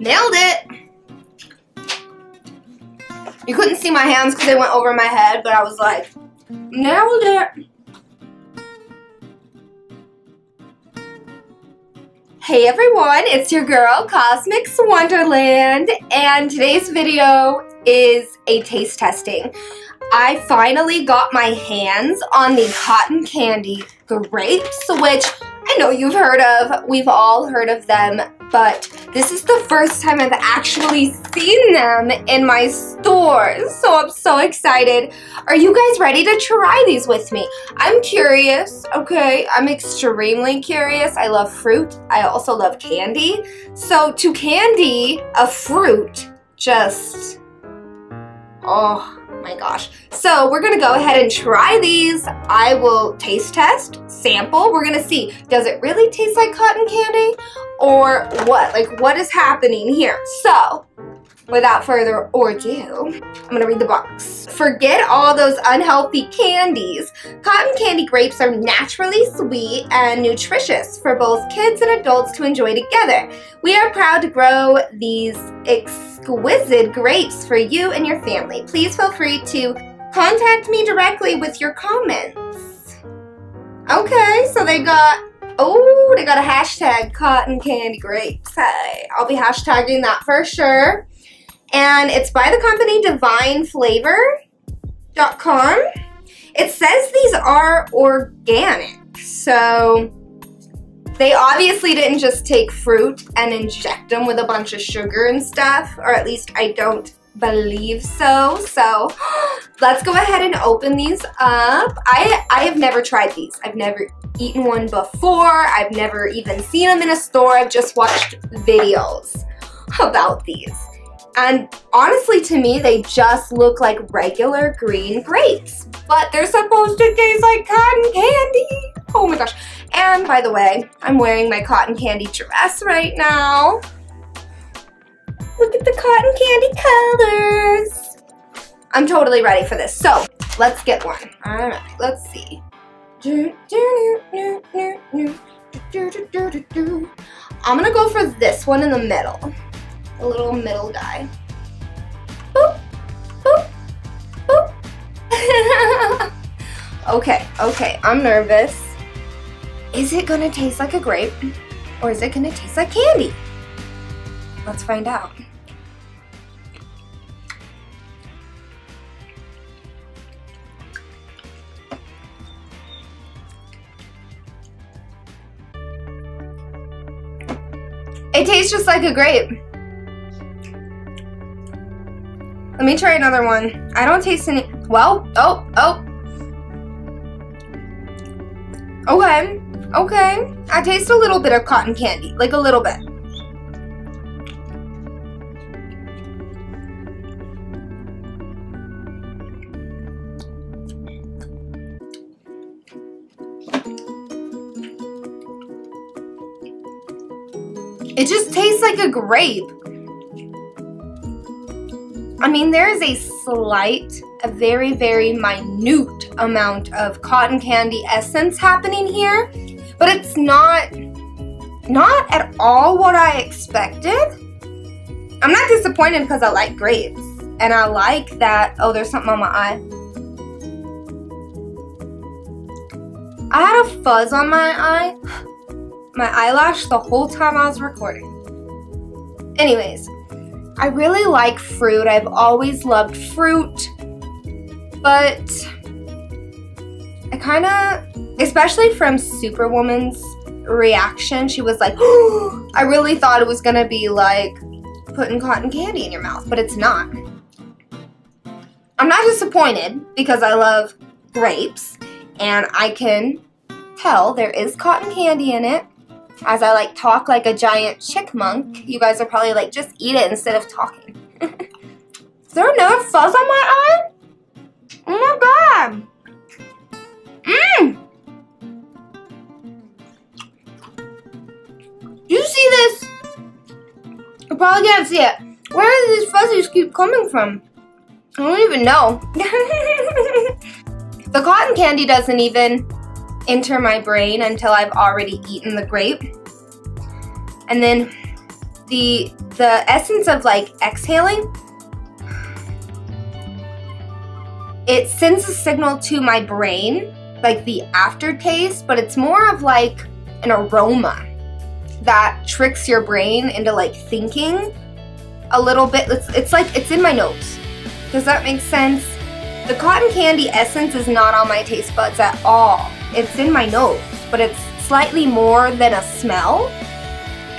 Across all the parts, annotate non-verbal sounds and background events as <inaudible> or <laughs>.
Nailed it! You couldn't see my hands because they went over my head, but I was like, nailed it! Hey everyone, it's your girl Cosmics Wonderland and today's video is a taste testing. I finally got my hands on the cotton candy grapes, which I know you've heard of. We've all heard of them, but this is the first time I've actually seen them in my store. so I'm so excited. Are you guys ready to try these with me? I'm curious, okay? I'm extremely curious. I love fruit. I also love candy. So to candy a fruit, just, oh, my gosh. So we're gonna go ahead and try these. I will taste test, sample. We're gonna see, does it really taste like cotton candy or what? Like what is happening here? So without further ado, I'm gonna read the box. Forget all those unhealthy candies. Cotton candy grapes are naturally sweet and nutritious for both kids and adults to enjoy together. We are proud to grow these exquisite grapes for you and your family. Please feel free to contact me directly with your comments. Okay, so they got Oh, they got a hashtag cotton candy grapes. Hey, I'll be hashtagging that for sure and it's by the company divineflavor.com. It says these are organic, so they obviously didn't just take fruit and inject them with a bunch of sugar and stuff, or at least I don't believe so. So <gasps> let's go ahead and open these up. I, I have never tried these. I've never eaten one before. I've never even seen them in a store. I've just watched videos about these. And honestly, to me, they just look like regular green grapes. But they're supposed to taste like cotton candy. Oh my gosh. And by the way, I'm wearing my cotton candy dress right now. Look at the cotton candy colors. I'm totally ready for this. So, let's get one. All right, let's see. I'm gonna go for this one in the middle the little middle guy. <laughs> Okay, okay, I'm nervous. Is it gonna taste like a grape or is it gonna taste like candy? Let's find out. It tastes just like a grape. Let me try another one. I don't taste any, well, oh, oh. Okay, okay. I taste a little bit of cotton candy, like a little bit. It just tastes like a grape. I mean, there is a slight, a very, very minute amount of cotton candy essence happening here, but it's not, not at all what I expected. I'm not disappointed because I like grapes, and I like that, oh, there's something on my eye. I had a fuzz on my eye, my eyelash the whole time I was recording. Anyways, I really like fruit. I've always loved fruit, but I kind of, especially from Superwoman's reaction, she was like, <gasps> I really thought it was going to be like putting cotton candy in your mouth, but it's not. I'm not disappointed because I love grapes and I can tell there is cotton candy in it as I like talk like a giant chickmunk, you guys are probably like, just eat it instead of talking. <laughs> Is there another fuzz on my eye? Oh my god! Mmm! You see this? You probably can't see it. Where do these fuzzies keep coming from? I don't even know. <laughs> the cotton candy doesn't even enter my brain until I've already eaten the grape. And then the the essence of like exhaling it sends a signal to my brain like the aftertaste but it's more of like an aroma that tricks your brain into like thinking a little bit. It's, it's like it's in my nose does that make sense? The cotton candy essence is not on my taste buds at all it's in my nose but it's slightly more than a smell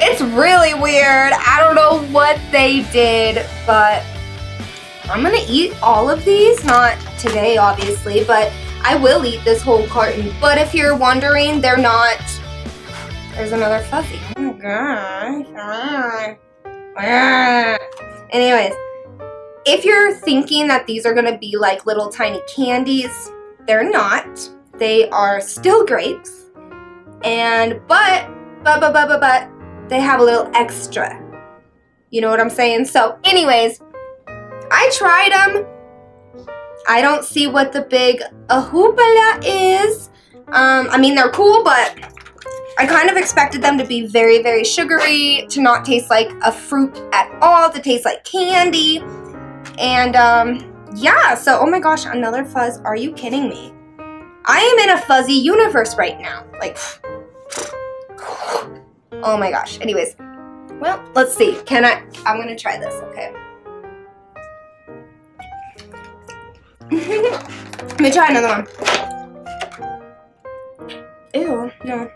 it's really weird. I don't know what they did, but I'm gonna eat all of these. Not today, obviously, but I will eat this whole carton. But if you're wondering, they're not... There's another fuzzy. Oh my gosh. Ah. Ah. Anyways, if you're thinking that these are gonna be like little tiny candies, they're not. They are still grapes. And, but, but, but, but, but, but, they have a little extra. You know what I'm saying? So anyways, I tried them. I don't see what the big ahupala is. Um, I mean, they're cool, but I kind of expected them to be very, very sugary, to not taste like a fruit at all, to taste like candy. And um, yeah, so oh my gosh, another fuzz. Are you kidding me? I am in a fuzzy universe right now. Like, Oh my gosh. Anyways, well, let's see. Can I? I'm gonna try this, okay? <laughs> Let me try another one. Ew, no.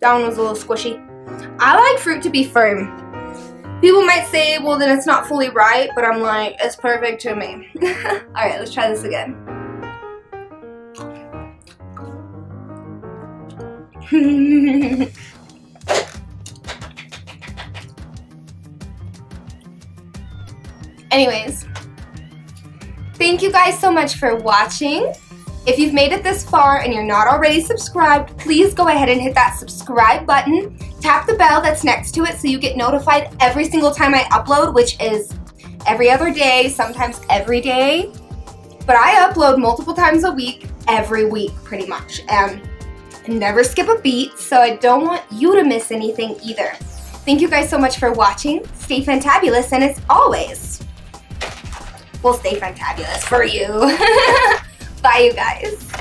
That one was a little squishy. I like fruit to be firm. People might say, well, then it's not fully ripe, but I'm like, it's perfect to me. <laughs> Alright, let's try this again. <laughs> Anyways, thank you guys so much for watching. If you've made it this far and you're not already subscribed, please go ahead and hit that subscribe button. Tap the bell that's next to it so you get notified every single time I upload, which is every other day, sometimes every day. But I upload multiple times a week, every week pretty much. And never skip a beat, so I don't want you to miss anything either. Thank you guys so much for watching. Stay fantabulous, and as always, we'll stay fantabulous for you. <laughs> Bye, you guys.